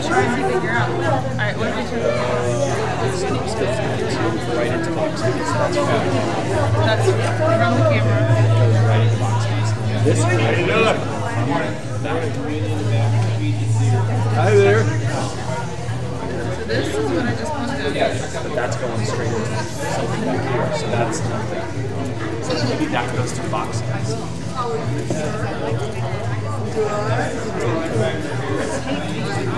to try and figure out. Alright, what did you Right into box. That's from the camera. Right into box tickets. This is Hi there. So this is what I just. Yeah, but that's going straight into something back here. So that's nothing. So maybe that goes to box.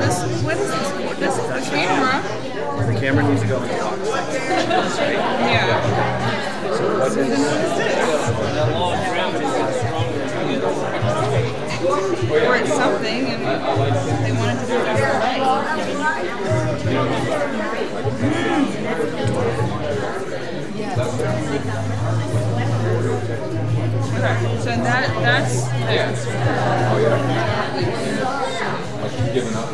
This, what is this for? This is the camera. The camera needs to go into box tickets. Right? Yeah. So what is Or it's something, and they wanted to do it every day. Okay, so that that's there. Oh yeah. Like you giving up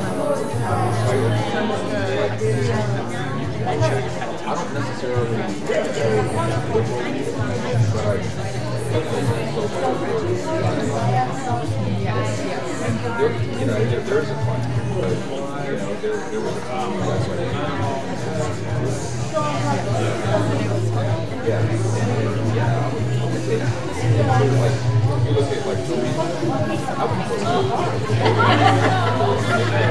I you know, there, there's a fun, but you know, there, there was a time yeah, yeah, you look at like would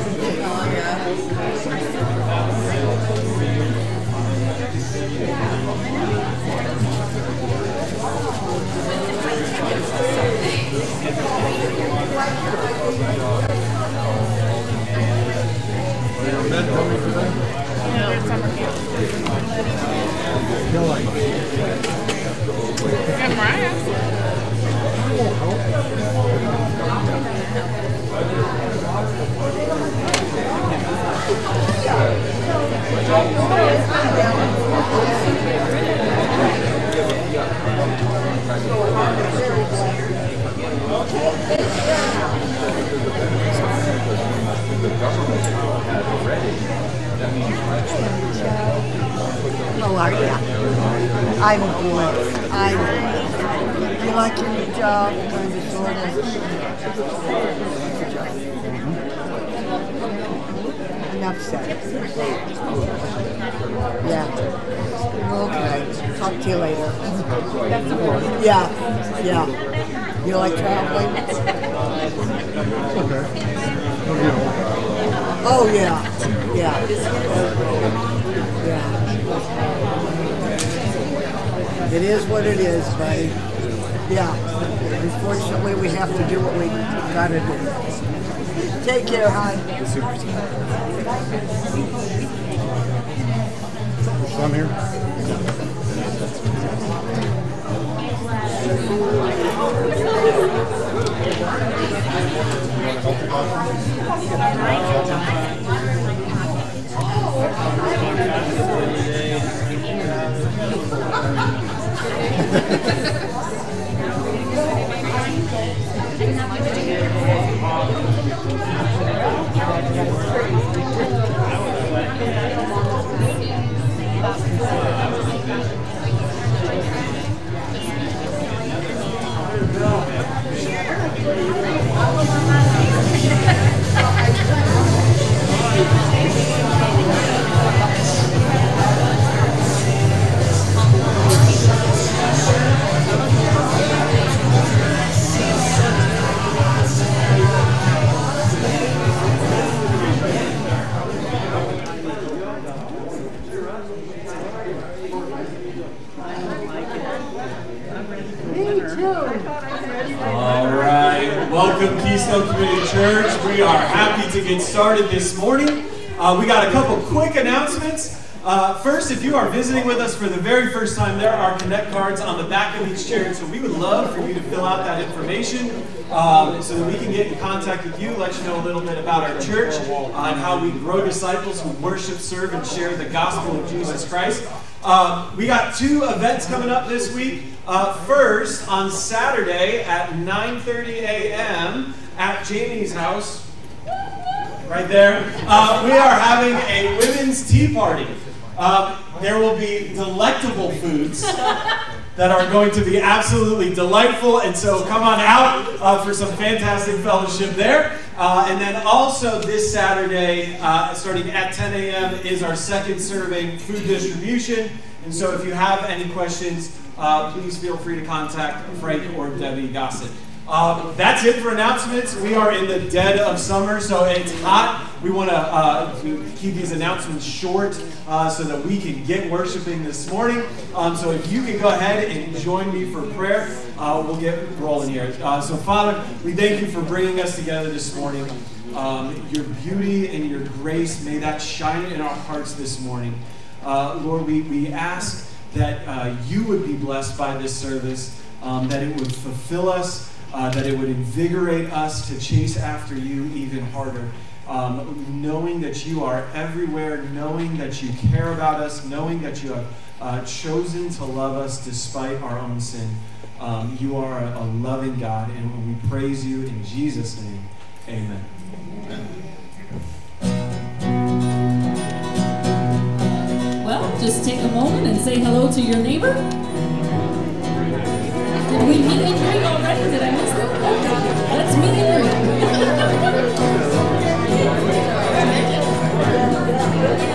How are you? I'm good. I'm. You like your new job? Kind of, sort of. Enough said. Yeah. Okay. Talk to you later. Yeah. Yeah. You like traveling? Oh, yeah. Yeah. Yeah. It is what it is, buddy. Yeah. Unfortunately, we have to do what we gotta do. Take care, hon. Come here. Ha ha ha ha! All right, welcome Keystone Community Church. We are happy to get started this morning. Uh, we got a couple quick announcements. Uh, first, if you are visiting with us for the very first time, there are Connect cards on the back of each chair, so we would love for you to fill out that information um, so that we can get in contact with you, let you know a little bit about our church, uh, and how we grow disciples who worship, serve, and share the gospel of Jesus Christ. Uh, we got two events coming up this week. Uh, first, on Saturday at 9:30 a.m. at Jamie's house, right there, uh, we are having a women's tea party. Uh, there will be delectable foods that are going to be absolutely delightful, and so come on out uh, for some fantastic fellowship there. Uh, and then also this Saturday, uh, starting at 10 a.m., is our second serving food distribution. And so if you have any questions, uh, please feel free to contact Frank or Debbie Gossett. Um, that's it for announcements. We are in the dead of summer, so it's hot. We want to uh, keep these announcements short uh, so that we can get worshiping this morning. Um, so if you can go ahead and join me for prayer, uh, we'll get rolling here. Uh, so, Father, we thank you for bringing us together this morning. Um, your beauty and your grace, may that shine in our hearts this morning. Uh, Lord, we, we ask that uh, you would be blessed by this service, um, that it would fulfill us, uh, that it would invigorate us to chase after you even harder. Um, knowing that you are everywhere, knowing that you care about us, knowing that you have uh, chosen to love us despite our own sin. Um, you are a, a loving God, and we praise you in Jesus' name. Amen. Well, just take a moment and say hello to your neighbor. Did we meet and greet already? Did I miss that? Let's meet and greet.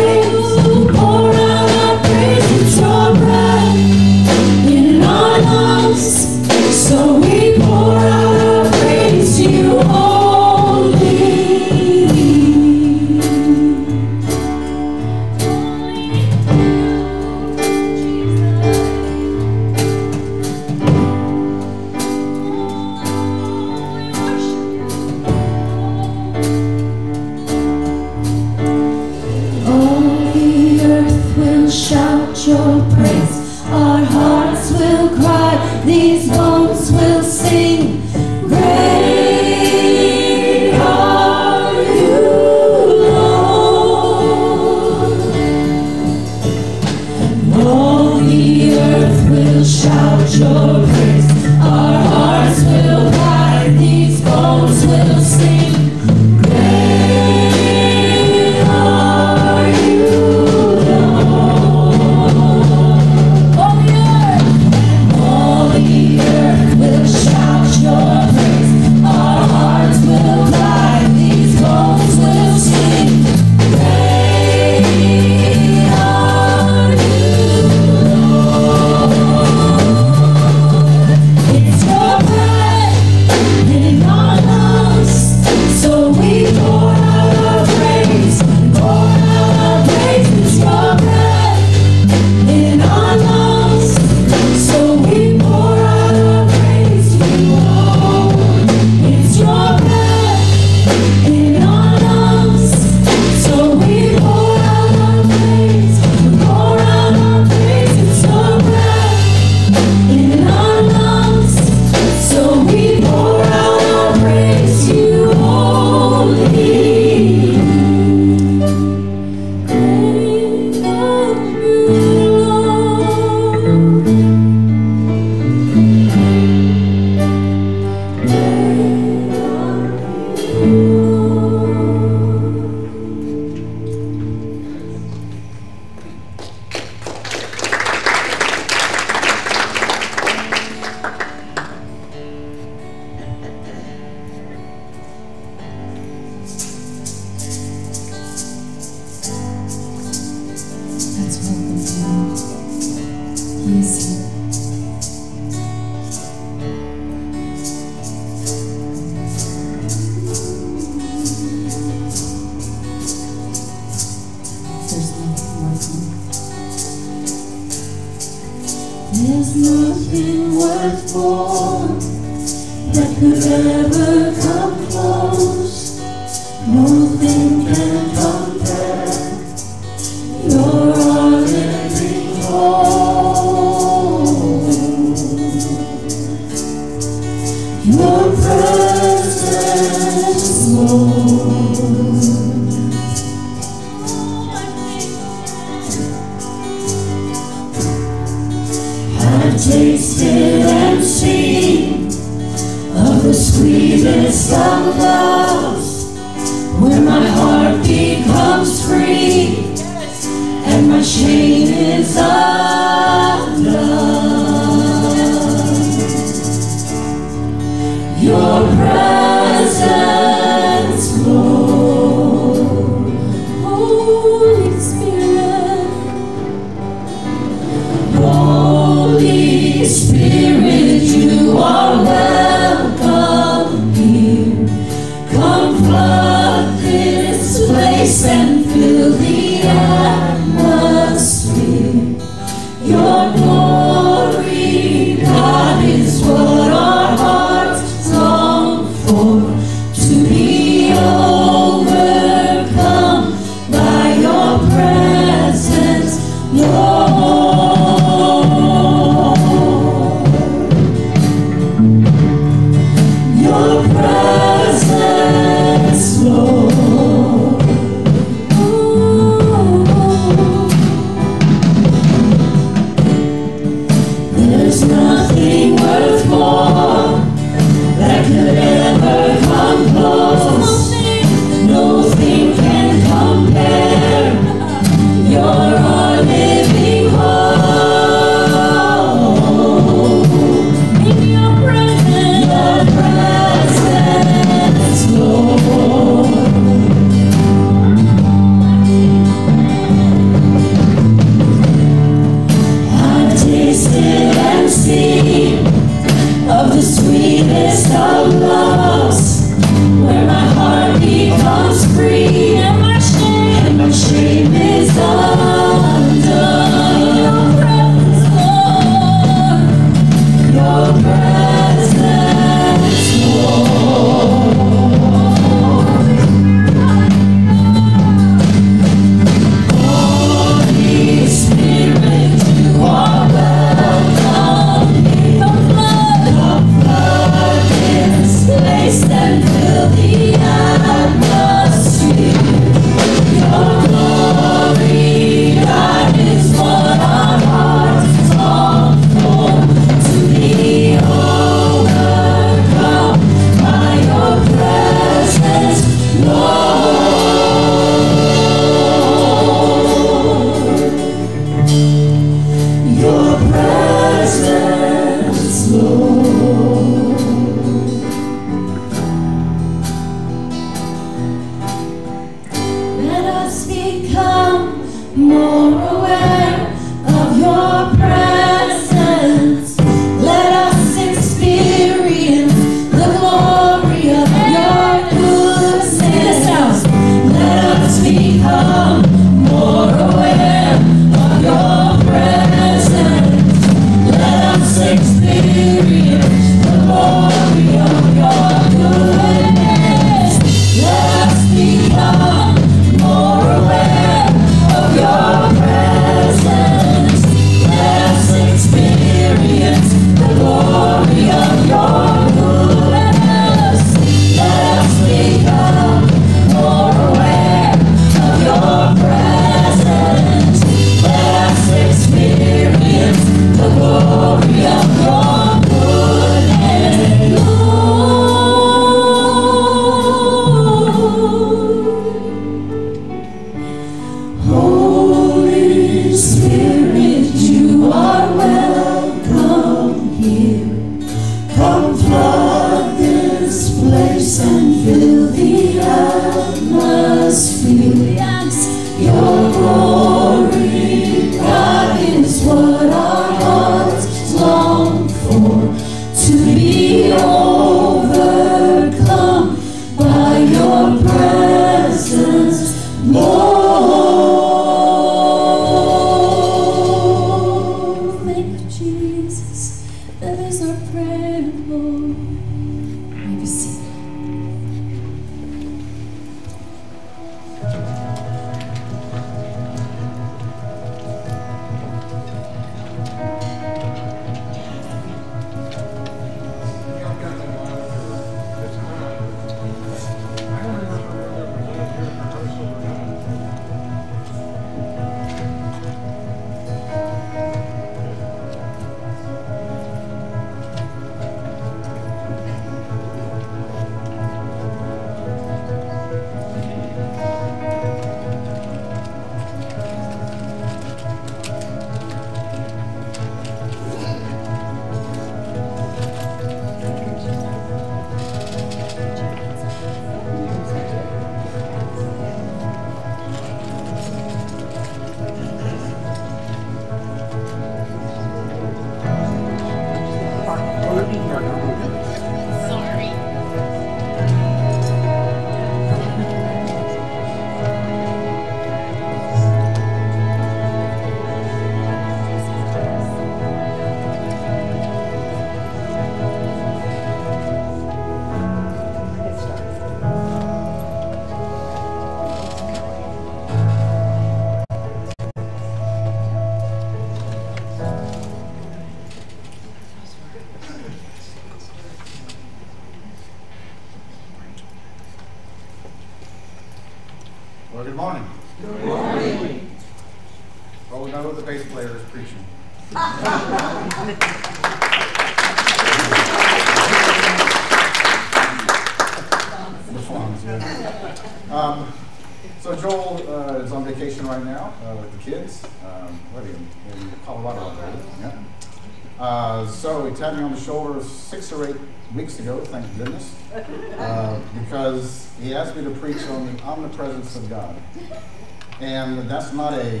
That's not a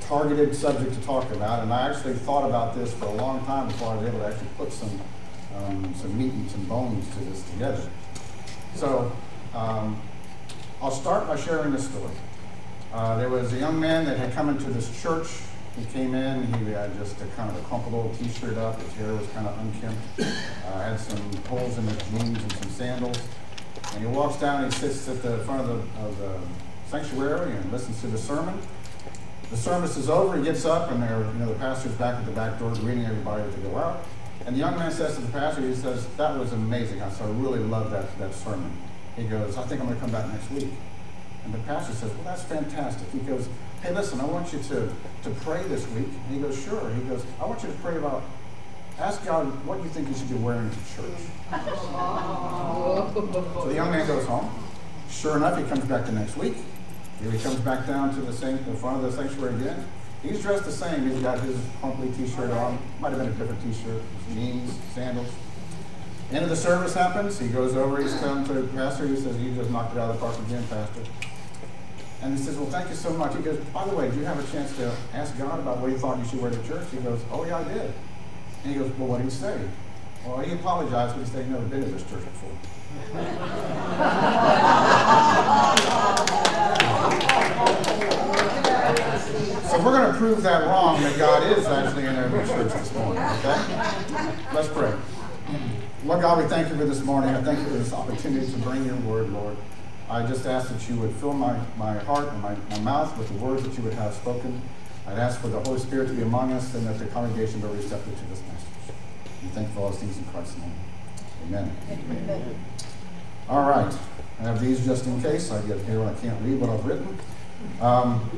targeted subject to talk about, and I actually thought about this for a long time before I was able to actually put some, um, some meat and some bones to this together. So um, I'll start by sharing this story. Uh, there was a young man that had come into this church. He came in, he had just a kind of a crumpled old t-shirt up, his hair was kind of unkempt, uh, had some holes in his jeans and some sandals. And he walks down and he sits at the front of the, of the sanctuary and listens to the sermon. The service is over, he gets up, and there, you know, the pastor's back at the back door greeting everybody to go out. And the young man says to the pastor, he says, that was amazing. I, so I really loved that, that sermon. He goes, I think I'm going to come back next week. And the pastor says, well, that's fantastic. He goes, hey, listen, I want you to, to pray this week. And he goes, sure. He goes, I want you to pray about, ask God what you think you should be wearing to church. so the young man goes home. Sure enough, he comes back the next week. Here he comes back down to the, same, the front of the sanctuary again. He's dressed the same. He's got his crumply t-shirt on. Might have been a different t-shirt, jeans, sandals. End of the service happens. He goes over. He's telling to the pastor. He says, "You just knocked it out of the park again, pastor." And he says, "Well, thank you so much." He goes, "By the way, do you have a chance to ask God about what you thought you should wear to church?" He goes, "Oh yeah, I did." And he goes, "Well, what did he say?" Well, he apologized, but he said he'd never been to this church before. So we're going to prove that wrong, that God is actually in every church this morning, okay? Let's pray. Lord God, we thank you for this morning. I thank you for this opportunity to bring your word, Lord. I just ask that you would fill my, my heart and my, my mouth with the words that you would have spoken. I'd ask for the Holy Spirit to be among us and that the congregation be receptive to this message. We thank you for all these things in Christ's name. Amen. Amen. All right. I have these just in case. I get here when I can't read what I've written. Um,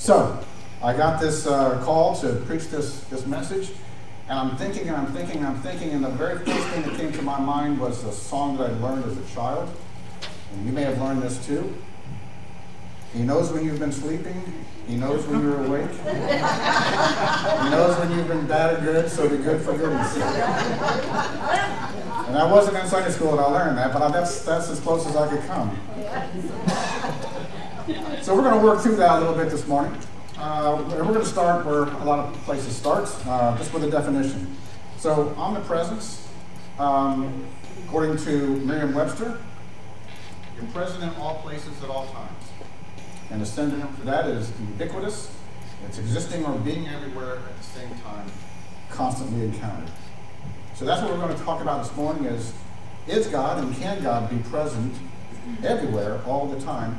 so, I got this uh, call to preach this, this message, and I'm thinking and I'm thinking and I'm thinking, and the very first thing that came to my mind was a song that I learned as a child. And you may have learned this too. He knows when you've been sleeping. He knows when you're awake. he knows when you've been bad or good, so be good for goodness sake. And I wasn't in Sunday school and I learned that, but that's, that's as close as I could come. So we're going to work through that a little bit this morning. Uh, we're going to start where a lot of places start, uh, just with a definition. So omnipresence, um, according to Merriam-Webster, you're present in all places at all times. And the synonym for that is ubiquitous. It's existing or being everywhere at the same time, constantly encountered. So that's what we're going to talk about this morning is, is God and can God be present everywhere all the time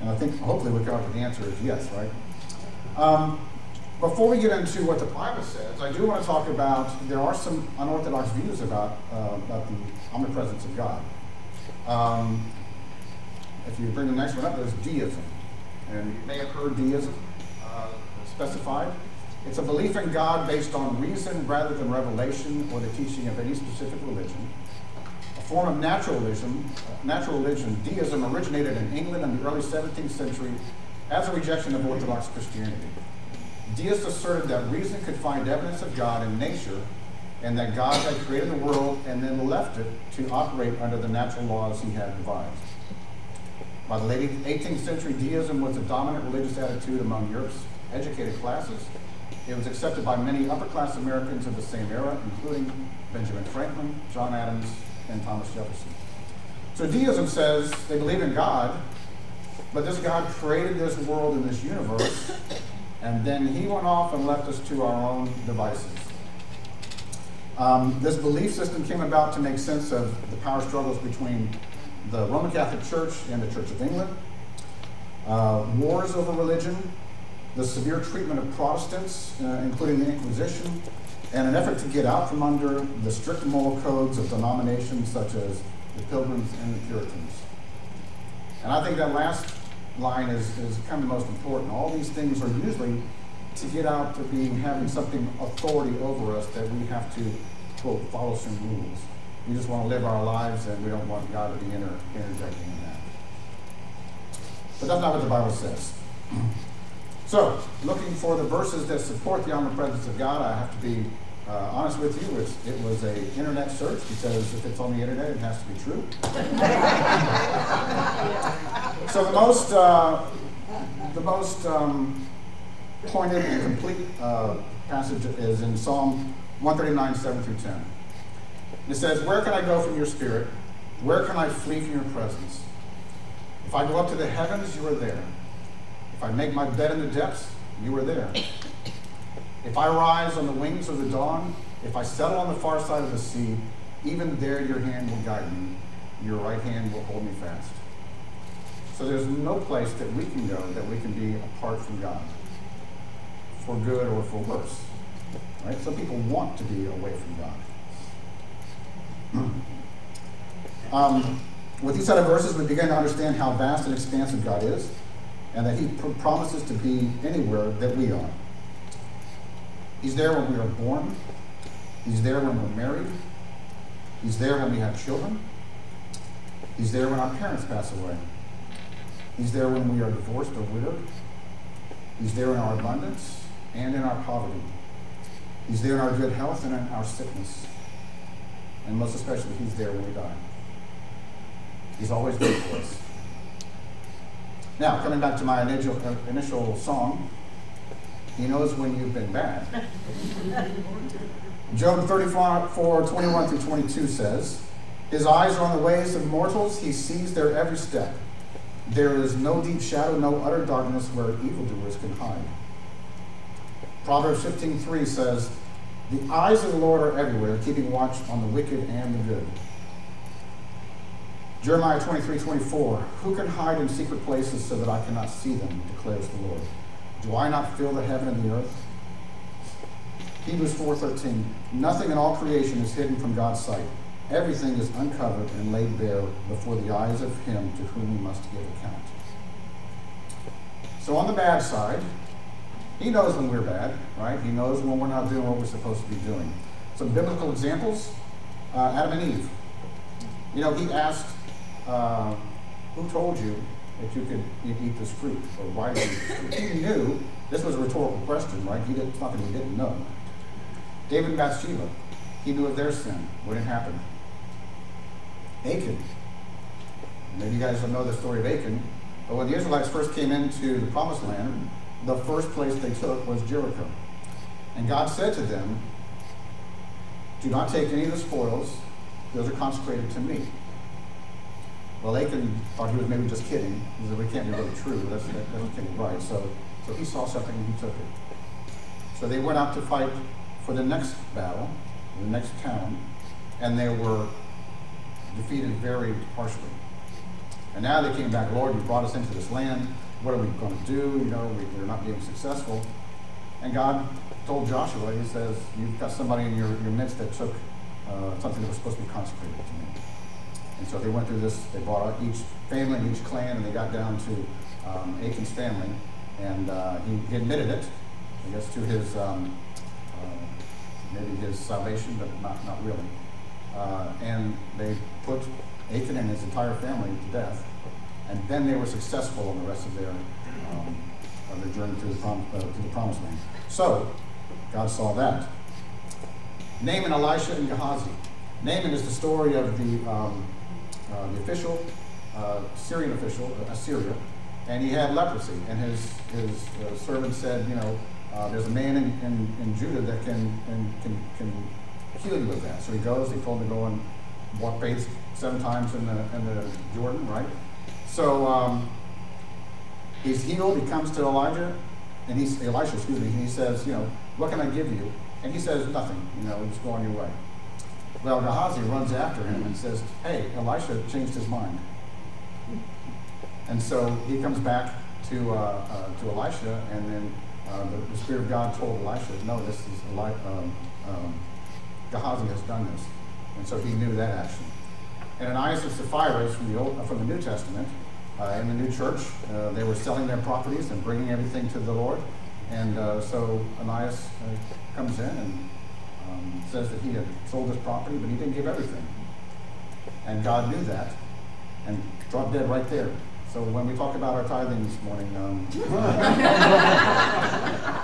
and I think hopefully we with the answer is yes, right? Um, before we get into what the Bible says, I do want to talk about, there are some unorthodox views about, uh, about the omnipresence of God. Um, if you bring the next one up, there's deism. And you may have heard deism uh, specified. It's a belief in God based on reason rather than revelation or the teaching of any specific religion form of naturalism, natural religion, deism, originated in England in the early 17th century as a rejection of Orthodox Christianity. Deists asserted that reason could find evidence of God in nature and that God had created the world and then left it to operate under the natural laws he had devised. By the late 18th century, deism was the dominant religious attitude among Europe's educated classes. It was accepted by many upper class Americans of the same era, including Benjamin Franklin, John Adams, and Thomas Jefferson. So deism says they believe in God, but this God created this world and this universe, and then he went off and left us to our own devices. Um, this belief system came about to make sense of the power struggles between the Roman Catholic Church and the Church of England, uh, wars over religion, the severe treatment of Protestants, uh, including the Inquisition, and an effort to get out from under the strict moral codes of denominations such as the Pilgrims and the Puritans. And I think that last, line is, is kind of the most important. All these things are usually to get out to being having something authority over us that we have to quote follow some rules. We just want to live our lives and we don't want God to be inter- interjecting in that. But that's not what the Bible says. So, looking for the verses that support the omnipresence of God, I have to be uh, honest with you. It's, it was a internet search because if it's on the internet, it has to be true. so the most, uh, the most um, pointed and complete uh, passage is in Psalm 139, 7 through 10. It says, Where can I go from your spirit? Where can I flee from your presence? If I go up to the heavens, you are there. If I make my bed in the depths, you are there. If I rise on the wings of the dawn, if I settle on the far side of the sea, even there your hand will guide me, your right hand will hold me fast. So there's no place that we can go that we can be apart from God, for good or for worse. Right? Some people want to be away from God. um, with these of verses, we begin to understand how vast and expansive God is, and that He pr- promises to be anywhere that we are. He's there when we are born. He's there when we're married. He's there when we have children. He's there when our parents pass away. He's there when we are divorced or widowed. He's there in our abundance and in our poverty. He's there in our good health and in our sickness. And most especially, He's there when we die. He's always there for us. Now, coming back to my initial, uh, initial song, He knows when you've been bad. Job 34, 21 through 22 says, His eyes are on the ways of mortals, He sees their every step. There is no deep shadow, no utter darkness where evildoers can hide. Proverbs 15:3 says, "The eyes of the Lord are everywhere, keeping watch on the wicked and the good." Jeremiah 23:24, "Who can hide in secret places so that I cannot see them?" declares the Lord. "Do I not fill the heaven and the earth?" Hebrews 4:13, "Nothing in all creation is hidden from God's sight. Everything is uncovered and laid bare before the eyes of him to whom we must give account." So on the bad side, he knows when we're bad, right? He knows when we're not doing what we're supposed to be doing. Some biblical examples uh, Adam and Eve. You know, he asked, uh, Who told you that you could eat, this fruit? Or why did you eat this? He knew. This was a rhetorical question, right? He didn't, it's nothing he didn't know. David and Bathsheba, he knew of their sin when it happened. Achan. Maybe you guys don't know the story of Achan, but when the Israelites first came into the promised land, the first place they took was Jericho. And God said to them, Do not take any of the spoils, those are consecrated to me. Well, Achan thought he was maybe just kidding. He said, "We can't be really true. That's, that, can't be right." So, so he saw something and he took it. So they went out to fight for the next battle, the next town, and they were defeated very harshly. And now they came back, Lord, you brought us into this land. What are we going to do? You know, we, we're not being successful. And God told Joshua, He says, You've got somebody in your, your midst that took uh, something that was supposed to be consecrated to me. And so they went through this, they brought out each family and each clan, and they got down to um, Achan's family. And uh, he, he admitted it, I guess, to his, um, uh, maybe his salvation, but not, not really. Uh, and they put Achan and his entire family to death. And then they were successful in the rest of their, um, of their journey to the, prom- uh, to the promised land. So, God saw that. Naaman, Elisha, and Gehazi. Naaman is the story of the, um, uh, the official, uh, Syrian official, uh, Assyria, and he had leprosy. And his, his uh, servant said, you know, there's a man in, in, in Judah that can, and can, can heal you of that. So he goes, he told him to go and walk bathe seven times in the, in the Jordan, right? So um, he's healed, he comes to Elijah, and he's, Elisha, excuse me, and he says, you know, what can I give you? And he says, nothing, you know, just go on your way. Well, Gehazi runs after him and says, hey, Elisha changed his mind. And so he comes back to, uh, uh, to Elisha, and then uh, the, the, Spirit of God told Elisha, no, this is Eli- um, um, Gehazi has done this. And so he knew that action. And Ananias and Sapphira is from the, Old, from the New Testament, uh, in the new church. Uh, they were selling their properties and bringing everything to the Lord. And uh, so Ananias comes in and um, says that he had sold his property, but he didn't give everything. And God knew that and dropped dead right there. So when we talk about our tithing this morning, um,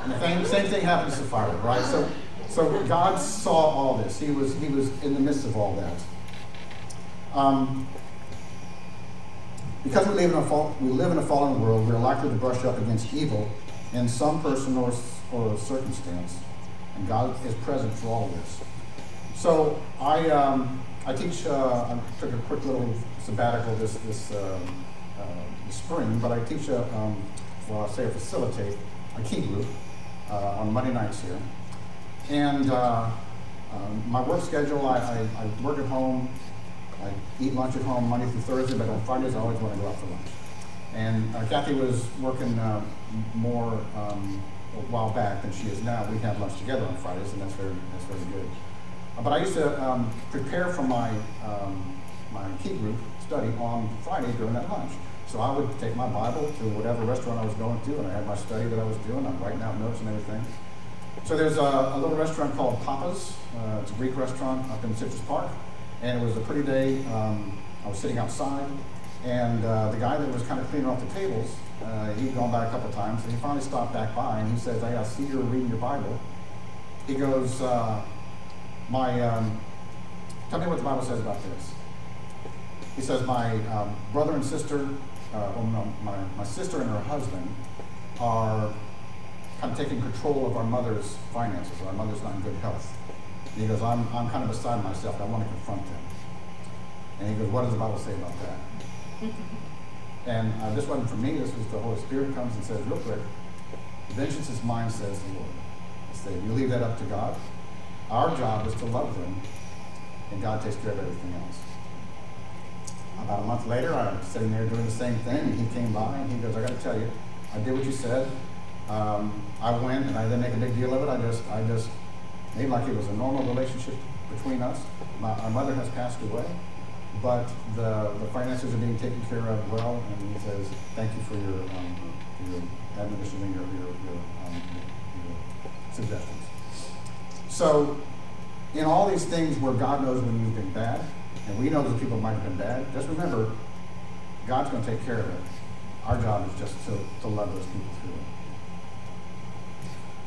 the same, same thing happens to Sapphira, right? So, so God saw all this. He was, he was in the midst of all that. Um, because we live, in a fall, we live in a fallen world, we're likely to brush up against evil in some person or, or circumstance. And God is present for all of this. So I, um, I teach, uh, I took a quick little sabbatical this, this, um, uh, this spring, but I teach, a, um, well, I say I facilitate a key group uh, on Monday nights here. And uh, um, my work schedule, I, I, I work at home, I eat lunch at home Monday through Thursday, but on Fridays I always want to go out for lunch. And uh, Kathy was working uh, more um, a while back than she is now. We have lunch together on Fridays, and that's very that's very good. Uh, but I used to um, prepare for my um, my key group study on Friday during that lunch. So I would take my Bible to whatever restaurant I was going to, and I had my study that I was doing. I'm writing out notes and everything. So there's a, a little restaurant called Papa's. Uh, it's a Greek restaurant up in Citrus Park and it was a pretty day. Um, I was sitting outside, and uh, the guy that was kind of cleaning off the tables, uh, he'd gone by a couple times, and he finally stopped back by, and he says, "Hey, I see you're reading your Bible." He goes, uh, "My, um, tell me what the Bible says about this." He says, "My um, brother and sister, uh, well, no, my, my sister and her husband are kind of taking control of our mother's finances. Our mother's not in good health." And he goes, I'm, I'm kind of beside myself. I want to confront them. And he goes, what does the Bible say about that? and uh, this wasn't for me. This was the Holy Spirit comes and says, real quick, vengeance is mine, says the Lord. I say, you leave that up to God. Our job is to love them, and God takes care of everything else. About a month later, I was sitting there doing the same thing, and he came by, and he goes, I got to tell you, I did what you said. Um, I went, and I didn't make a big deal of it. I just, I just made like it was a normal relationship between us. My, our mother has passed away, but the, the finances are being taken care of well, and he says, thank you for your, um, your admonition and your, your, your, um, your suggestions. So, in all these things where God knows when you've been bad, and we know those people might have been bad, just remember, God's going to take care of it. Our job is just to, to love those people through it.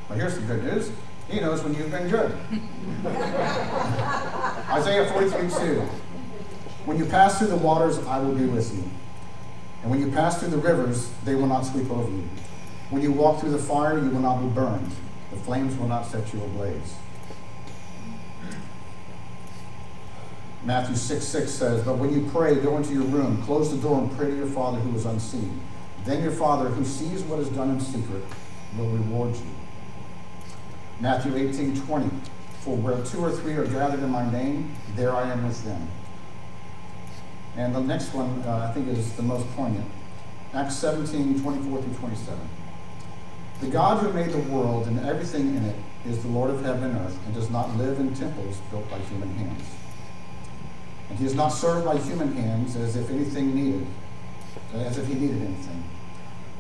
But here's the good news. He knows when you've been good. Isaiah 43 2. When you pass through the waters, I will be with you. And when you pass through the rivers, they will not sweep over you. When you walk through the fire, you will not be burned. The flames will not set you ablaze. Matthew 6 6 says, But when you pray, go into your room, close the door, and pray to your Father who is unseen. Then your Father, who sees what is done in secret, will reward you. Matthew 18, 20. For where two or three are gathered in my name, there I am with them. And the next one, uh, I think, is the most poignant. Acts 17, 24 through 27. The God who made the world and everything in it is the Lord of heaven and earth and does not live in temples built by human hands. And he is not served by human hands as if anything needed, as if he needed anything.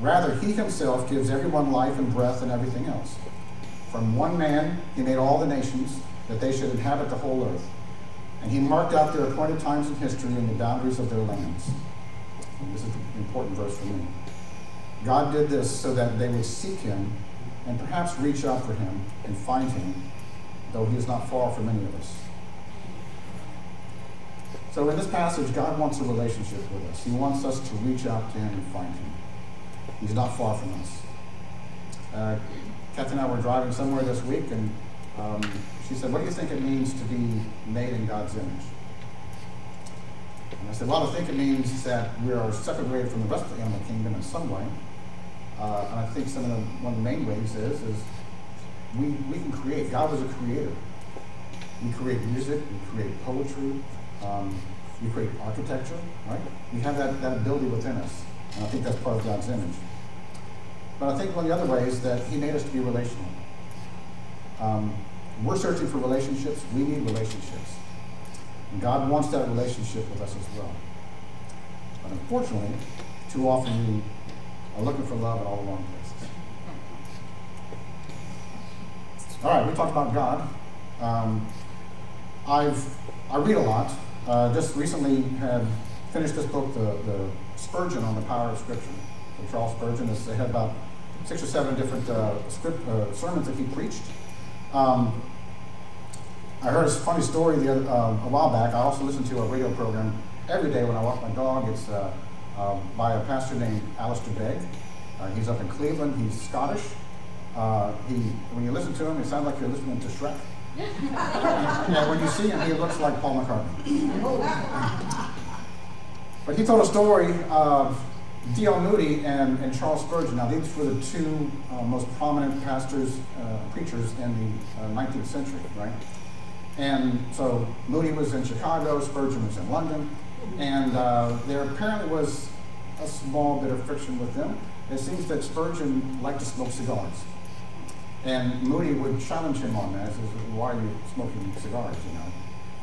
Rather, he himself gives everyone life and breath and everything else. From one man he made all the nations, that they should inhabit the whole earth. And he marked out their appointed times in history and the boundaries of their lands. And this is an important verse for me. God did this so that they would seek him and perhaps reach out for him and find him, though he is not far from any of us. So in this passage, God wants a relationship with us. He wants us to reach out to him and find him. He's not far from us. Uh, Kathy and I were driving somewhere this week, and um, she said, What do you think it means to be made in God's image? And I said, Well, I think it means that we are separated from the rest of the animal kingdom in some way. Uh, and I think some of the, one of the main ways is, is we, we can create. God was a creator. We create music, we create poetry, um, we create architecture, right? We have that, that ability within us. And I think that's part of God's image. But I think one of the other ways that he made us to be relational. Um, we're searching for relationships. We need relationships. And God wants that relationship with us as well. But unfortunately, too often we are looking for love in all the wrong places. All right, we talked about God. Um, I've I read a lot. Uh, just recently had finished this book, the, the Spurgeon on the Power of Scripture. Charles Spurgeon is, they had about six or seven different uh, script, uh, sermons that he preached. Um, I heard a funny story the other, uh, a while back. I also listen to a radio program every day when I walk my dog. It's uh, uh, by a pastor named Alistair Begg. Uh, he's up in Cleveland. He's Scottish. Uh, he, when you listen to him, it sounds like you're listening to Shrek. yeah, when you see him, he looks like Paul McCartney. but he told a story of D.L. Moody and, and Charles Spurgeon. Now, these were the two uh, most prominent pastors, uh, preachers in the 19th century, right? And so Moody was in Chicago, Spurgeon was in London, and uh, there apparently was a small bit of friction with them. It seems that Spurgeon liked to smoke cigars. And Moody would challenge him on that. He says, why are you smoking cigars, you know?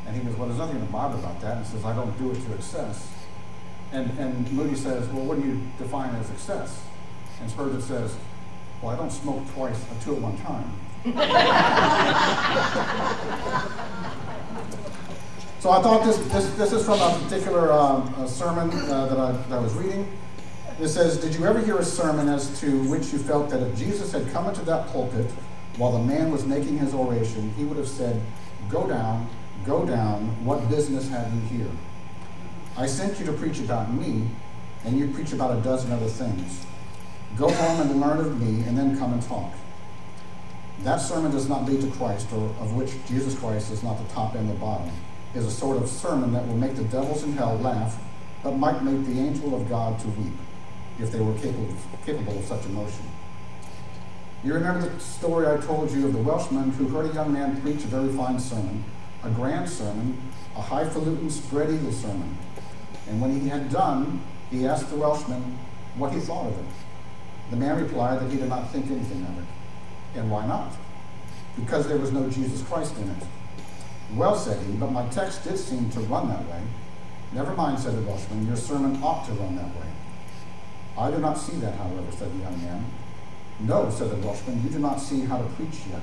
And he goes, well, there's nothing in the Bible about that. And says, I don't do it to excess. And, and Moody says, well, what do you define as excess? And Spurgeon says, well, I don't smoke twice, or two at one time. so I thought this, this, this is from a particular um, sermon uh, that, I, that I was reading. It says, Did you ever hear a sermon as to which you felt that if Jesus had come into that pulpit while the man was making his oration, he would have said, Go down, go down, what business have you here? I sent you to preach about me, and you preach about a dozen other things. Go home and learn of me, and then come and talk. That sermon does not lead to Christ, or of which Jesus Christ is not the top and the bottom. Is a sort of sermon that will make the devils in hell laugh, but might make the angel of God to weep, if they were capable, capable of such emotion. You remember the story I told you of the Welshman who heard a young man preach a very fine sermon, a grand sermon, a highfalutin spread eagle sermon. And when he had done, he asked the Welshman what he thought of it. The man replied that he did not think anything of it. And why not? Because there was no Jesus Christ in it. Well, said he, but my text did seem to run that way. Never mind, said the Welshman, your sermon ought to run that way. I do not see that, however, said the young man. No, said the Welshman, you do not see how to preach yet.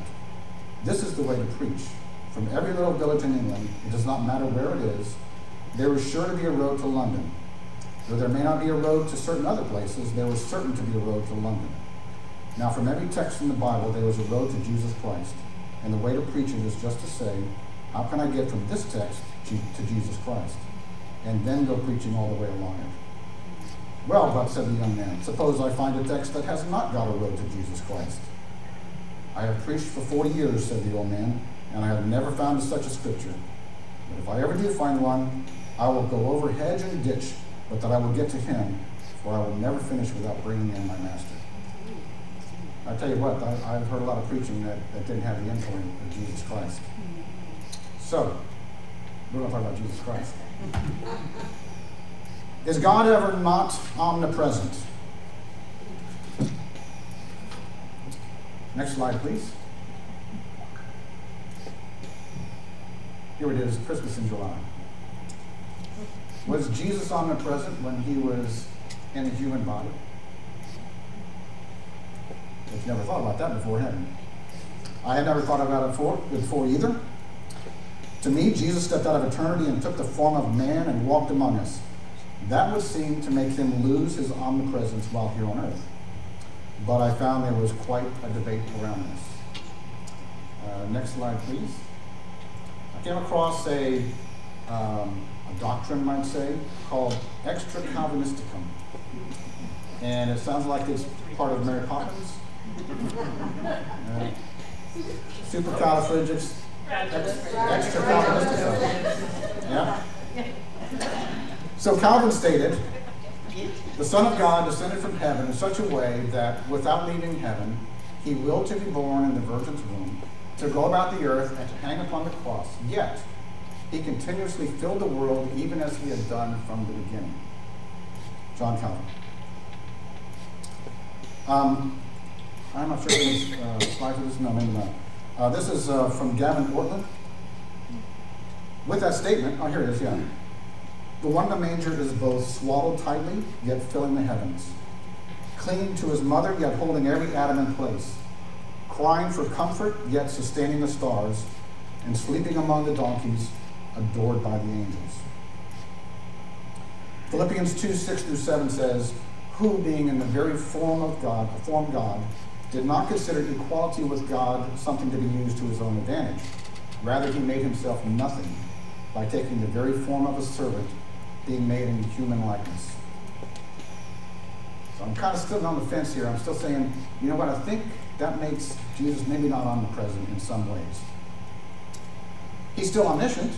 This is the way to preach. From every little village in England, it does not matter where it is, there is sure to be a road to London. Though there may not be a road to certain other places, there is certain to be a road to London. Now, from every text in the Bible, there is a road to Jesus Christ. And the way to preach it is just to say, how can I get from this text to Jesus Christ? And then go preaching all the way along it. Well, but, said the young man, suppose I find a text that has not got a road to Jesus Christ. I have preached for 40 years, said the old man, and I have never found such a scripture. But if I ever do find one, I will go over hedge and ditch, but that I will get to him, for I will never finish without bringing in my master. I tell you what, I, have heard a lot of preaching that, that didn't have the influence of Jesus Christ. So, we're going to talk about Jesus Christ. Is God ever not omnipresent? Next slide, please. Here it is, Christmas in July. Was Jesus omnipresent when he was in a human body? I've never thought about that before, have you? I had never thought about it before, before either. To me, Jesus stepped out of eternity and took the form of man and walked among us. That would seem to make him lose his omnipresence while here on earth. But I found there was quite a debate around this. Uh, next slide, please. I came across a, um, a doctrine, might say, called extra Calvinisticum. And it sounds like it's part of Mary Poppins. Uh, supercalifragilistic, extra Calvinisticum. Yeah. So Calvin stated, the Son of God descended from heaven in such a way that without leaving heaven, he willed to be born in the Virgin's womb, to go about the earth and to hang upon the cross. Yet, he continuously filled the world even as he had done from the beginning. John Calvin. Um, I'm not sure if this uh, slide for this. No, maybe not. Uh, this is uh, from Gavin Ortlund. With that statement, oh, here it is, yeah. The the manger is both swaddled tightly, yet filling the heavens, clinging to his mother, yet holding every atom in place, crying for comfort, yet sustaining the stars, and sleeping among the donkeys, adored by the angels. Philippians 2 6 through 7 says, Who, being in the very form of God, form God, did not consider equality with God something to be used to his own advantage. Rather, he made himself nothing by taking the very form of a servant, being made in human likeness. So I'm kind of still on the fence here. I'm still saying, you know what, I think that makes Jesus maybe not omnipresent in some ways. He's still omniscient.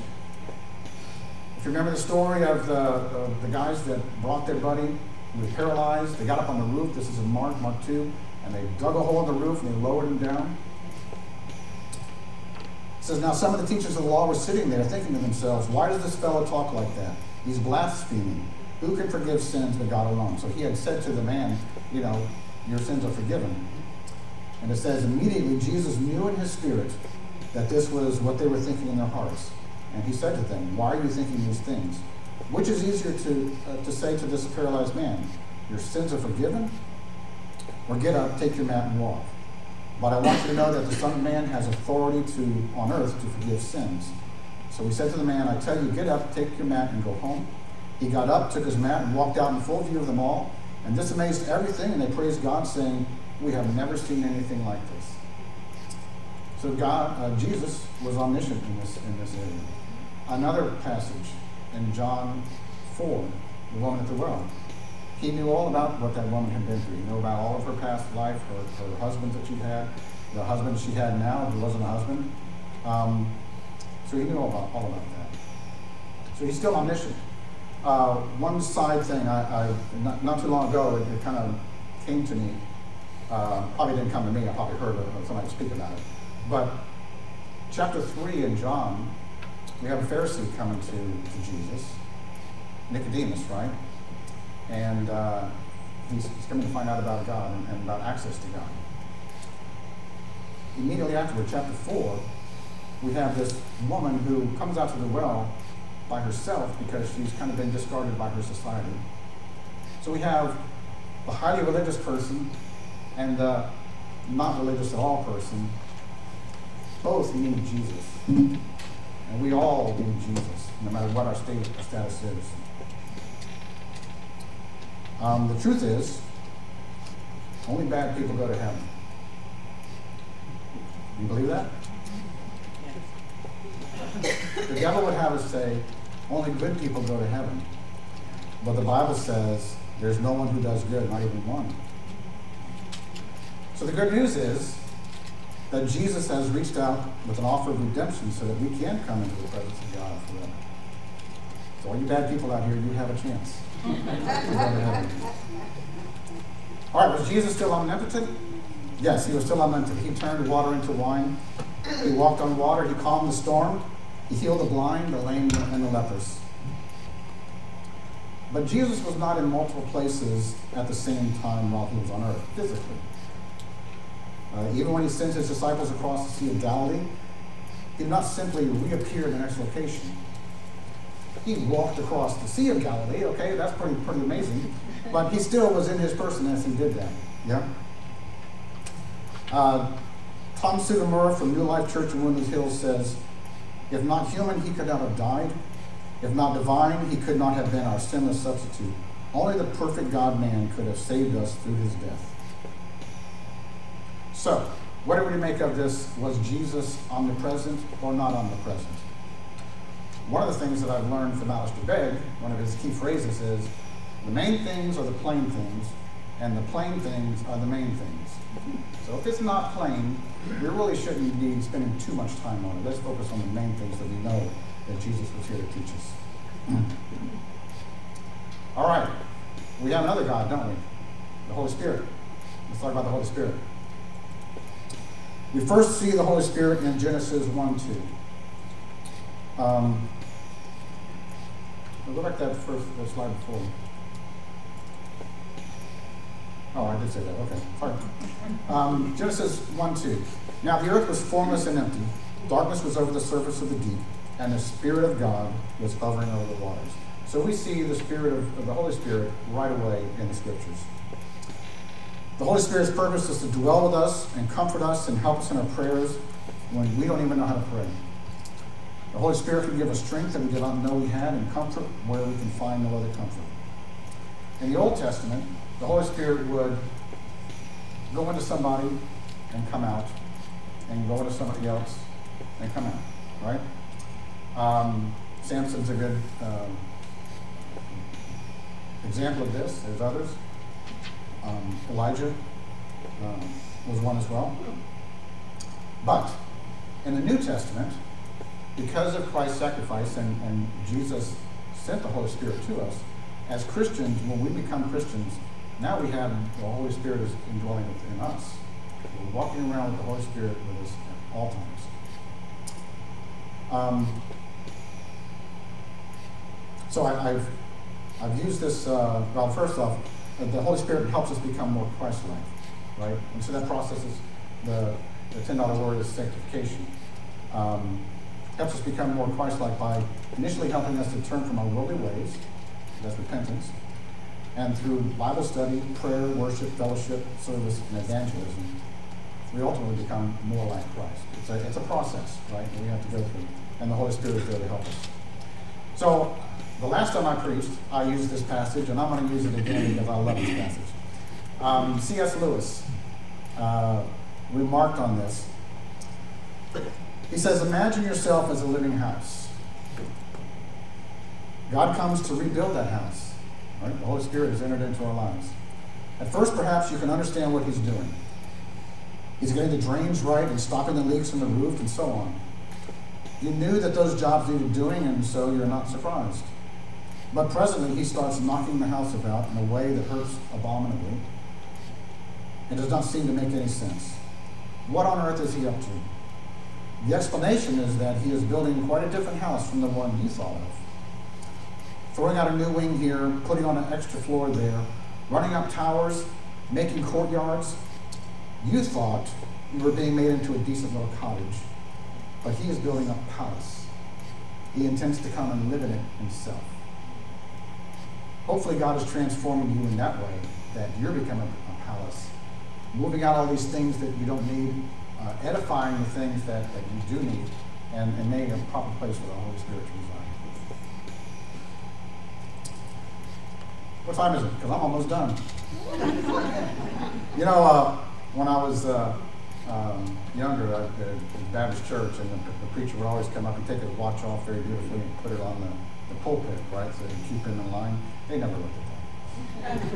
If you remember the story of the, of the guys that brought their buddy who was paralyzed, they got up on the roof. This is in Mark, Mark 2, and they dug a hole in the roof and they lowered him down. It says, Now some of the teachers of the law were sitting there thinking to themselves, Why does this fellow talk like that? He's blaspheming. Who can forgive sins but God alone? So he had said to the man, You know, your sins are forgiven. And it says, Immediately Jesus knew in his spirit that this was what they were thinking in their hearts. And he said to them, Why are you thinking these things? Which is easier to, uh, to say to this paralyzed man, Your sins are forgiven? Or get up, take your mat, and walk. But I want you to know that the Son of Man has authority to on earth to forgive sins. So he said to the man, I tell you, get up, take your mat, and go home. He got up, took his mat, and walked out in full view of them all. And this amazed everything, and they praised God, saying, We have never seen anything like this. So God, uh, Jesus was omniscient in this in this area. Another passage in John 4, the woman at the well. He knew all about what that woman had been through. He knew about all of her past life, her, her husbands that she'd had, the husband she had now who wasn't a husband. Um, so he knew all about, all about that. So he's still omniscient. Uh, one side thing, I, I not, not, too long ago, it, it kind of came to me. Uh, probably didn't come to me. I probably heard somebody speak about it. But chapter three in John, we have a Pharisee coming to, to Jesus, Nicodemus, right? And uh, he's, he's, coming to find out about God and, and about access to God. Immediately afterward, chapter 4, we have this woman who comes out to the well by herself because she's kind of been discarded by her society. So we have the highly religious person and the not religious at all person both need Jesus. And we all need Jesus, no matter what our state or status is. Um, the truth is, only bad people go to heaven. You believe that? The devil would have us say, only good people go to heaven. But the Bible says there's no one who does good, not even one. So the good news is that Jesus has reached out with an offer of redemption so that we can come into the presence of God forever. So all you bad people out here, you have a chance. All right, was Jesus still omnipotent? Yes, he was still omnipotent. He turned water into wine. He walked on water. He calmed the storm. He healed the blind, the lame, and the lepers. But Jesus was not in multiple places at the same time while he was on earth, physically. Uh, even when he sent his disciples across the Sea of Galilee, he did not simply reappear in the next location. He walked across the Sea of Galilee, okay, that's pretty, pretty amazing, but he still was in his person as he did that, yeah? Uh, Tom Sudamura from New Life Church in Woodlands Hills says, if not human, he could not have died. If not divine, he could not have been our sinless substitute. Only the perfect God man could have saved us through his death. So, what do we make of this? Was Jesus omnipresent or not omnipresent? One of the things that I've learned from Alistair Begg, one of his key phrases is, the main things are the plain things, and the plain things are the main things. So if it's not plain, we really shouldn't be spending too much time on it. Let's focus on the main things that we know that Jesus was here to teach us. All right, we have another God, don't we? The Holy Spirit. Let's talk about the Holy Spirit. We first see the Holy Spirit in Genesis 1 2. Um, go back to that first that slide before. Oh, I did say that. Okay, sorry. Um, Genesis 1 2. Now the earth was formless and empty, darkness was over the surface of the deep, and the Spirit of God was hovering over the waters. So we see the Spirit of, of the Holy Spirit right away in the Scriptures. The Holy Spirit's purpose is to dwell with us and comfort us and help us in our prayers when we don't even know how to pray. The Holy Spirit can give us strength that we did not know we had and comfort where we can find no other comfort. In the Old Testament, the Holy Spirit would go into somebody and come out, and go into somebody else and come out, right? Um, Samson's a good um, example of this. There's others. Um, Elijah um, was one as well. But in the New Testament, because of Christ's sacrifice and, and Jesus sent the Holy Spirit to us, as Christians, when we become Christians, now we have the Holy Spirit is indwelling within us. We're walking around with the Holy Spirit with us at all times. Um, so I, have I've used this, uh, well, first off, the Holy Spirit helps us become more Christ-like, right? And so that process is, the, the $10 word is sanctification. Um, helps us become more Christ-like by initially helping us to turn from our worldly ways, that's repentance, and through Bible study, prayer, worship, fellowship, service, and evangelism, we ultimately become more like Christ. It's a, it's a process, right, that we have to go through, and the Holy Spirit is there to help us. So the last time I preached, I used this passage, and I'm going to use it again because I love this passage. Um, C.S. Lewis uh, remarked on this. He says, Imagine yourself as a living house. God comes to rebuild that house. Right? The Holy Spirit has entered into our lives. At first, perhaps you can understand what He's doing. He's getting the drains right and stopping the leaks in the roof and so on. You knew that those jobs needed doing, and so you're not surprised. But presently, he starts knocking the house about in a way that hurts abominably and does not seem to make any sense. What on earth is he up to? The explanation is that he is building quite a different house from the one you thought of. Throwing out a new wing here, putting on an extra floor there, running up towers, making courtyards. You thought you were being made into a decent little cottage, but he is building a palace. He intends to come and live in it himself. Hopefully, God is transforming you in that way, that you're becoming a palace, moving out all these things that you don't need, uh, edifying the things that, that you do need, and, and making a proper place for the Holy Spirit to reside. What time is it? Because I'm almost done. you know, uh, when I was uh, um, younger at the Baptist church, and the, the, preacher would always come up and take his watch off very beautifully and put it on the, the pulpit, right, so to keep him in line. They never looked at that.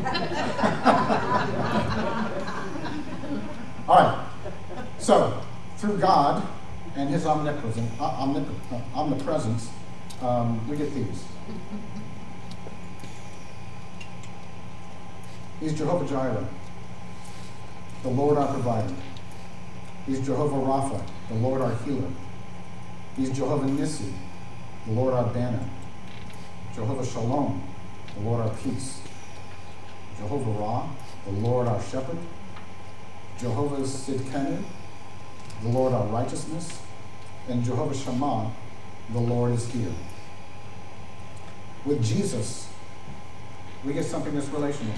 All right. So, through God and His omnipresence, uh, omnipresence um, we get these. He's Jehovah Jireh, the Lord our provider. He's Jehovah Rapha, the Lord our healer. He's Jehovah Nissi, the Lord our banner. Jehovah Shalom, the Lord our peace. Jehovah Ra, the Lord our shepherd. Jehovah Sidkenu, the Lord our righteousness. And Jehovah Shammah, the Lord is here. With Jesus, we get something that's relational.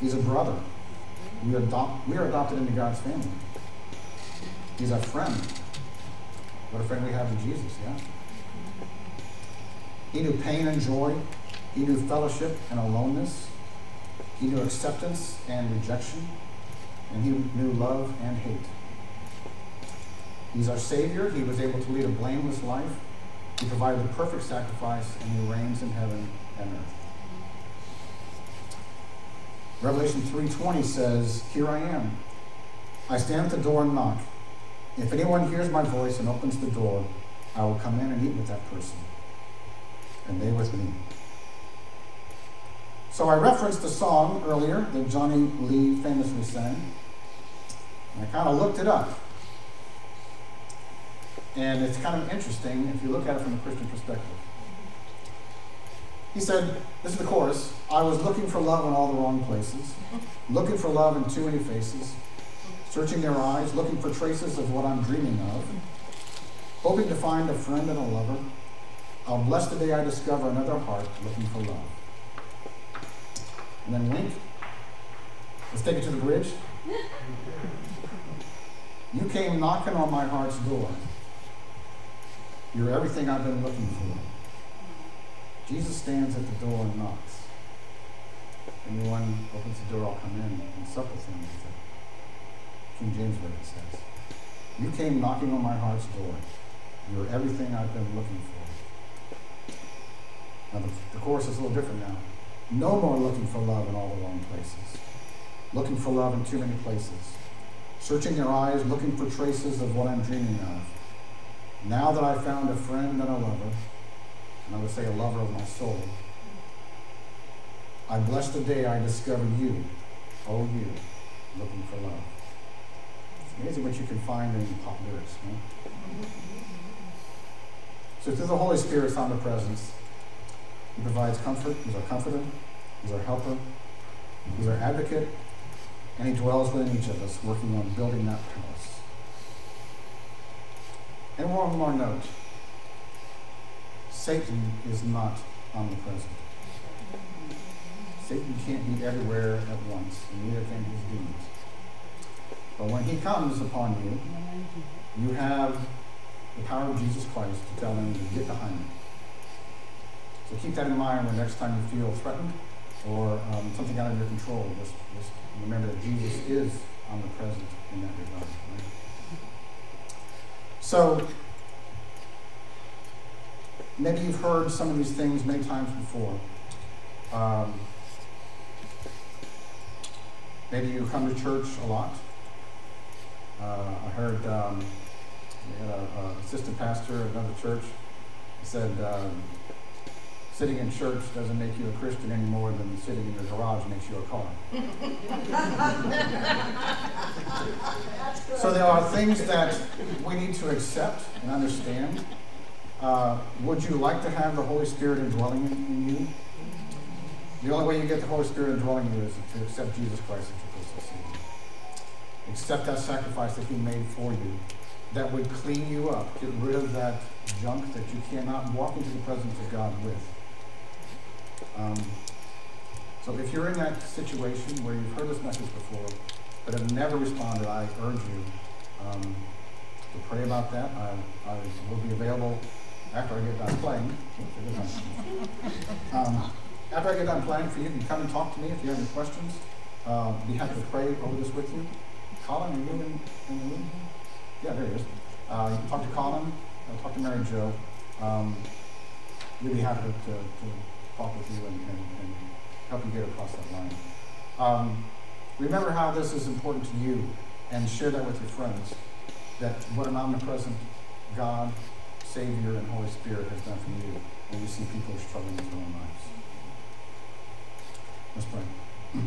He's a brother. We, we are adopted into God's family. He's a friend. What a friend we have in Jesus, yeah? He knew pain and joy. He knew fellowship and aloneness. He knew acceptance and rejection. And he knew love and hate. He's our Savior. He was able to lead a blameless life. He provided the perfect sacrifice, and he reigns in heaven and earth. Revelation 3.20 says, Here I am. I stand at the door and knock. If anyone hears my voice and opens the door, I will come in and eat with that person and they with me. So I referenced the song earlier that Johnny Lee famously sang. And I kind of looked it up. And it's kind of interesting if you look at it from a Christian perspective. He said, this is the chorus, I was looking for love in all the wrong places, looking for love in too many faces, searching their eyes, looking for traces of what I'm dreaming of, hoping to find a friend and a lover, I'll bless the day I discover another heart looking for love. And then link, Let's take it to the bridge. You came knocking on my heart's door. You're everything I've been looking for. Jesus stands at the door and knocks. Anyone opens the door, I'll come in and sup with him. King James Version says. You came knocking on my heart's door. You're everything I've been looking for. Now, the, the chorus is a little different now. No more looking for love in all the wrong places. Looking for love in too many places. Searching your eyes, looking for traces of what I'm dreaming of. Now that I've found a friend and a lover, and I would say a lover of my soul, I bless the day I discovered you, oh you, looking for love. It's amazing what you can find in pop lyrics. Huh? So through the Holy Spirit's omnipresence, He provides comfort, He's our comforter, He's our helper, He's our advocate, and He dwells within each of us, working on building that palace. And one more note. Satan is not omnipresent. Satan can't be everywhere at once, and neither can his demons. But when he comes upon you, you have the power of Jesus Christ to tell him to get behind me. So keep that in mind when next time you feel threatened or um, something out of your control. Just, just remember that Jesus is omnipresent in that regard. Right? So maybe you've heard some of these things many times before. Um, maybe you come to church a lot. Uh, I heard um, assistant pastor at another church said um, sitting in church doesn't make you a Christian any more than sitting in your garage makes you a car. so there are things that we need to accept and understand. Uh, would you like to have the Holy Spirit indwelling in, in you? The only way you get the Holy Spirit indwelling in you is to accept Jesus Christ as your personal Savior. Accept that sacrifice that He made for you that would clean you up, get rid of that junk that you cannot walk into the presence of God with. Um, so if you're in that situation where you've heard this message before, but have never responded, I urge you um, to pray about that. I, I will be available after I get done playing. Um, after I get done playing for you, you can come and talk to me if you have any questions. Uh, be happy to pray over this with you. Colin, are you in, in the room? Yeah, there he is. Uh, you can talk to Colin, uh, talk to Mary Jo. Um, we'd be happy to, to, to talk with you and, and, and, help you get across that line. Um, remember how this is important to you and share that with your friends. That what an omnipresent God, Savior, and Holy Spirit has done for you when you see people struggling with their own lives. Let's pray.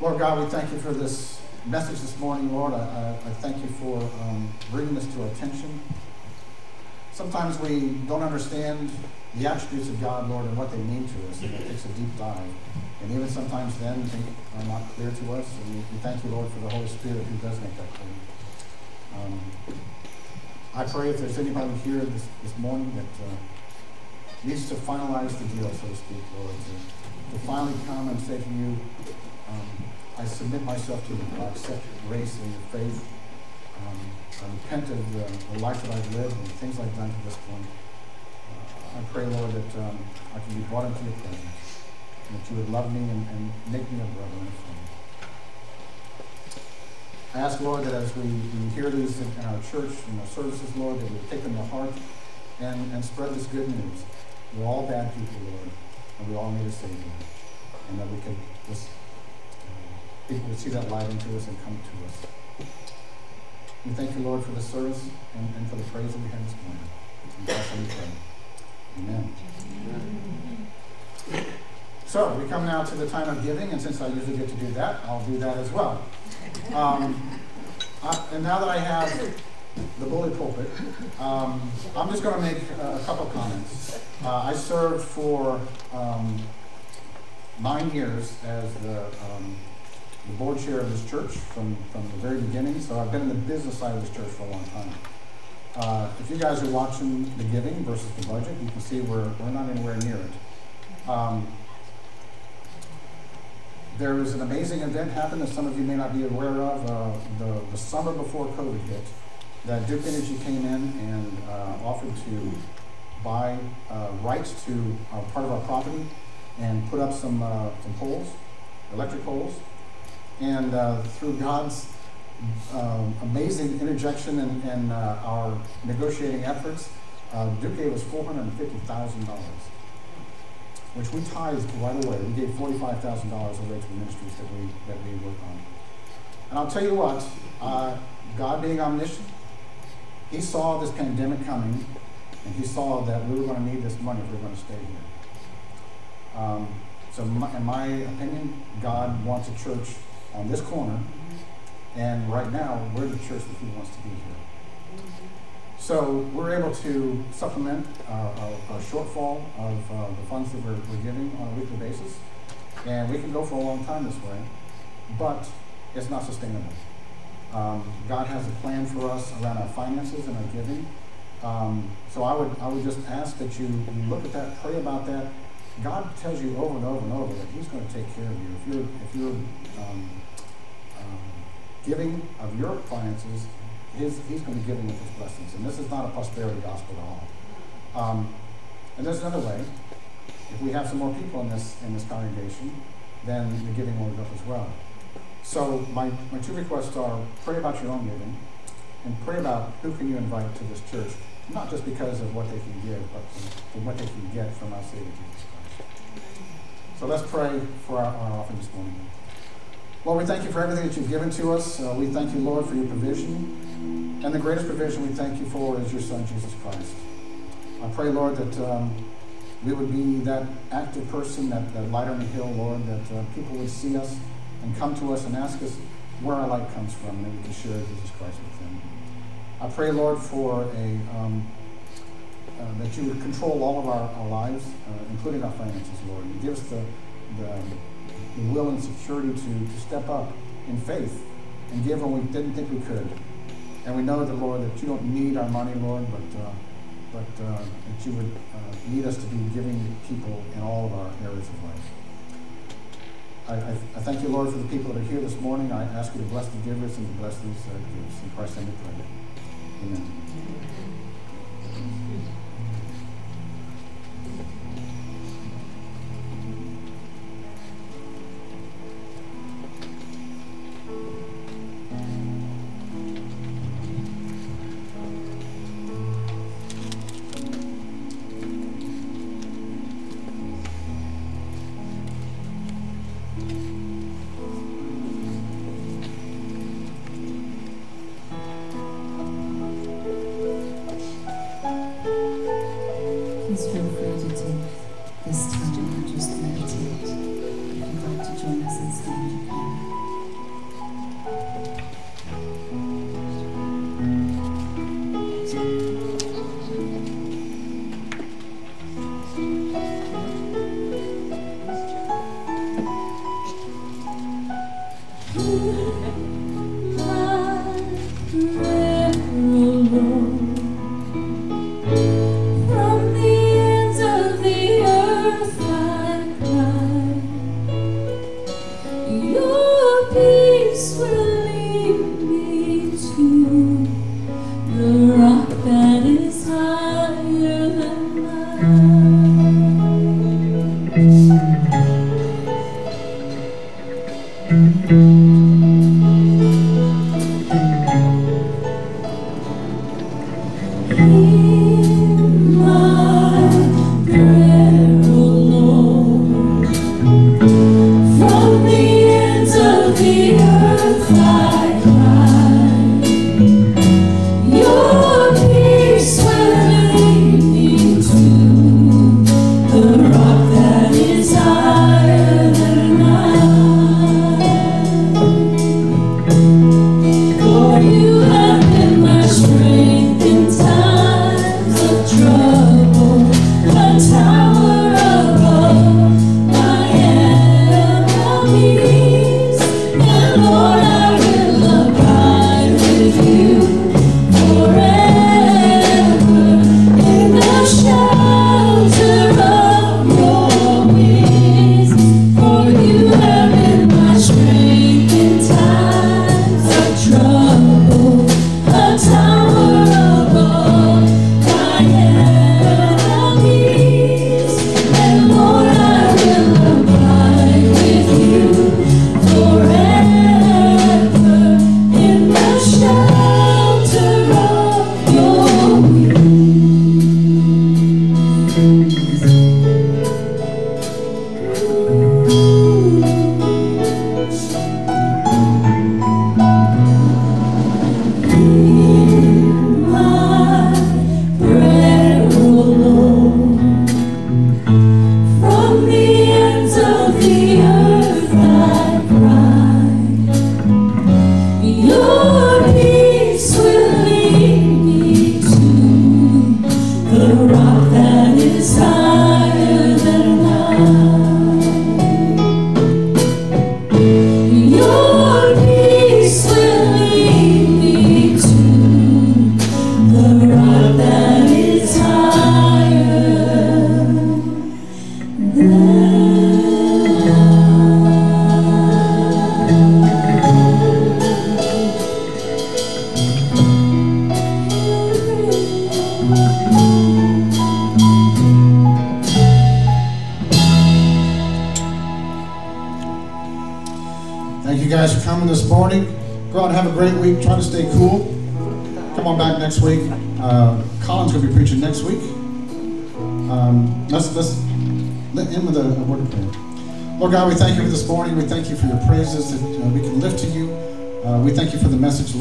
Lord God, we thank you for this message this morning, Lord. I, I, I thank you for um, bringing this to our attention. Sometimes we don't understand the attributes of God, Lord, and what they mean to us, and it takes a deep dive. And even sometimes then they are not clear to us. And we, thank you, Lord, for the Holy Spirit who does make that clear. Um, I pray if there's anybody here this, this morning that uh, needs to finalize the deal, so to speak, Lord, to, to finally come and say to you, um, I submit myself to you. I accept your grace and your faith. Um, I repent of the, the, life that I've lived and things I've done to this point. Uh, I pray, Lord, that um, I can be brought into your presence and that you would love me and, and make me a brother and friend. I ask, Lord, that as we, we hear these in, in, our church, in our services, Lord, that we take them to heart and, and spread this good news. We're all bad people, Lord, and we all need a Savior. And that we can just people would see that light into us and come to us. We thank you, Lord, for the service and, and for the praise that we had this morning. In Christ we pray. Amen. So we come now to the time of giving, and since I usually get to do that, I'll do that as well. Um, I, and now that I have the bully pulpit, um, I'm just going to make a, a couple comments. Uh, I served for um, nine years as the um, the board chair of this church from, from the very beginning, so I've been in the business side of this church for a long time. Uh, if you guys are watching the giving versus the budget, you can see we're, we're not anywhere near it. Um, there was an amazing event happened that some of you may not be aware of. Uh, the, the summer before COVID hit, that Duke Energy came in and uh, offered to buy uh, rights to uh, part of our property and put up some, uh, some poles, electric poles. And through God's um, amazing interjection in, and uh, our negotiating efforts, uh, Duke us $450,000 which we tithed right away. We gave $45,000 away to the ministries that we, that we work on. And I'll tell you what, uh, God being omniscient, He saw this pandemic coming, and He saw that we were going to need this money if we were going to stay here. Um, so, my, in my opinion, God wants a church on this corner, and right now, we're the church that He wants to be here. So we're able to supplement our, our shortfall of uh, the funds that we're, we're giving on a weekly basis. And we can go for a long time this way, but it's not sustainable. Um, God has a plan for us around our finances and our giving. Um, so I would, I would just ask that you, you look at that, pray about that. God tells you over and over and over that He's going to take care of you. If you're, if you're um, um giving of your finances his, he's going to give him with his blessings. And this is not a prosperity gospel at all. Um, and there's another way. If we have some more people in this in this congregation, then the giving will go up as well. So my, my two requests are pray about your own giving and pray about who can you invite to this church, not just because of what they can give, but from what they can get from our Savior Jesus Christ. So let's pray for our, our offering this morning. Lord, we thank you for everything that you've given to us. Uh, we thank you, Lord, for your provision. And the greatest provision we thank you for is your Son, Jesus Christ. I pray, Lord, that um, we would be that active person, that, that light on the hill, Lord, that uh, people would see us and come to us and ask us where our light comes from, and that we can share Jesus Christ with them. I pray, Lord, for a um, uh, that you would control all of our, our lives, uh, including our finances, Lord, and give us the, the, the will and security to, to step up in faith and give when we didn't think we could. And we know, the Lord, that you don't need our money, Lord, but, uh, but uh, that you would uh, need us to be giving people in all of our areas of life. I, I, I, thank you, Lord, for the people that are here this morning. I ask you to bless the givers and to bless these uh, gifts. In Christ's name we pray. Amen.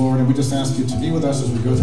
Lord, and we just ask you to be with us as we go through.